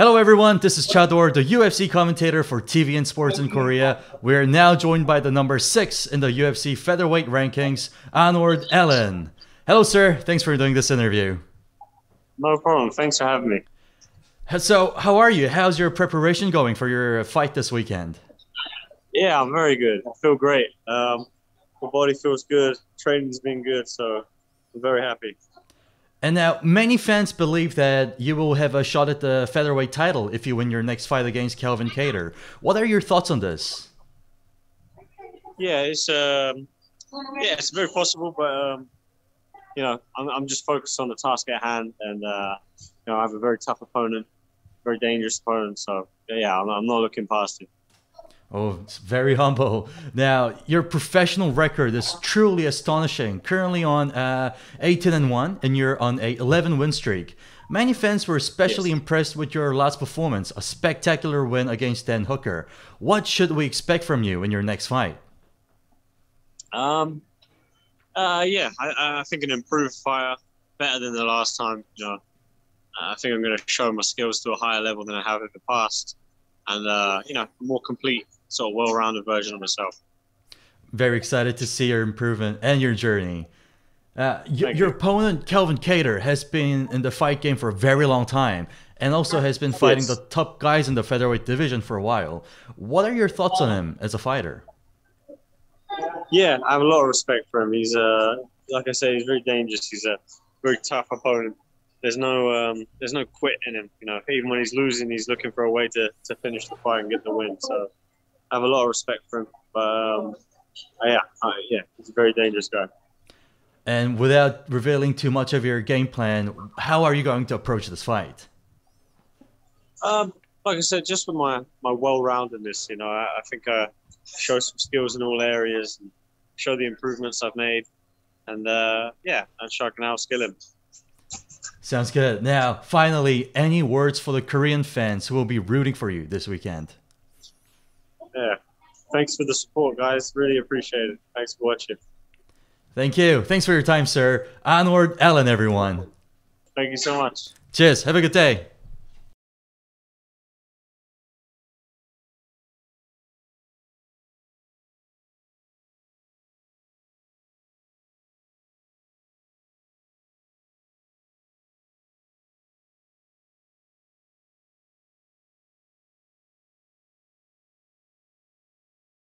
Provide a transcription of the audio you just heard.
Hello everyone, this is Chador, the UFC commentator for TVN Sports in Korea. We're now joined by the number 6 in the UFC featherweight rankings, Arnold Allen. Hello sir, thanks for doing this interview. No problem, thanks for having me. So, how are you? How's your preparation going for your fight this weekend? Yeah, I'm very good. I feel great. Um, my body feels good. Training's been good, so I'm very happy. And now, many fans believe that you will have a shot at the featherweight title if you win your next fight against Calvin Kattar. What are your thoughts on this? Yeah, it's um, yeah, it's very possible, but um, you know, I'm, I'm just focused on the task at hand, and uh, you know, I have a very tough opponent, very dangerous opponent. So yeah, I'm, I'm not looking past it. Oh, it's very humble. Now, your professional record is truly astonishing. Currently on uh, 18 and 1, and you're on a 11 win streak. Many fans were especially yes. impressed with your last performance, a spectacular win against Dan Hooker. What should we expect from you in your next fight? Um, uh, yeah, I, I think an improved fire, better than the last time. You know, I think I'm going to show my skills to a higher level than I have in the past, and uh, you know, more complete sort of well-rounded version of myself. Very excited to see your improvement and your journey. Uh, your you. opponent Calvin Kattar has been in the fight game for a very long time, and also has been fighting yes. the top guys in the featherweight division for a while. What are your thoughts on him as a fighter? Yeah, I have a lot of respect for him. He's uh, like I say, he's very dangerous. He's a very tough opponent. There's no um, there's no quit in him. You know, even when he's losing, he's looking for a way to, to finish the fight and get the win. So I have a lot of respect for him. But um, yeah, uh, yeah, he's a very dangerous guy. And without revealing too much of your game plan, how are you going to approach this fight? Um, like I said, just with my, my well-roundedness, you know, I, I think I show some skills in all areas and show the improvements I've made. And uh, yeah, I'm sure I can outskill him. Sounds good. Now, finally, any words for the Korean fans who will be rooting for you this weekend? Yeah, thanks for the support, guys. Really appreciate it. Thanks for watching. Thank you. Thanks for your time, sir. Arnold, Allen, everyone. Thank you so much. Cheers. Have a good day.